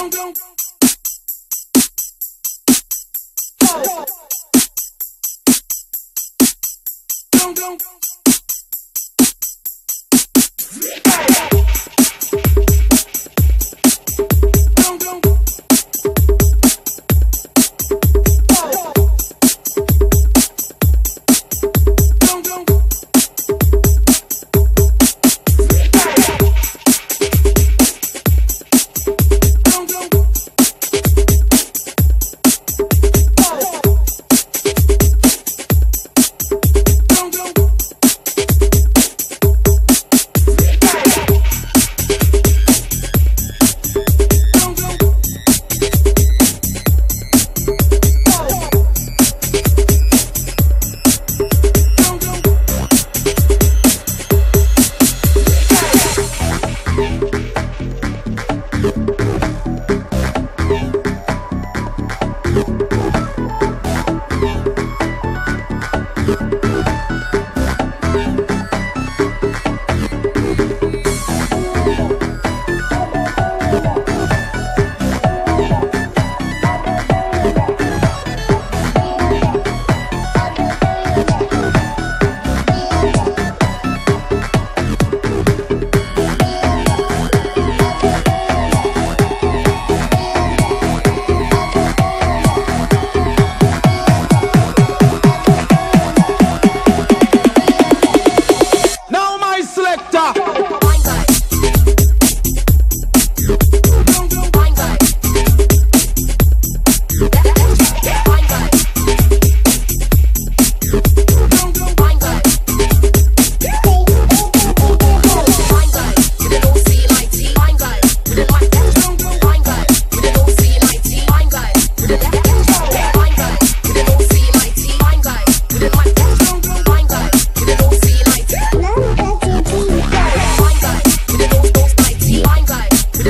With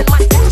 the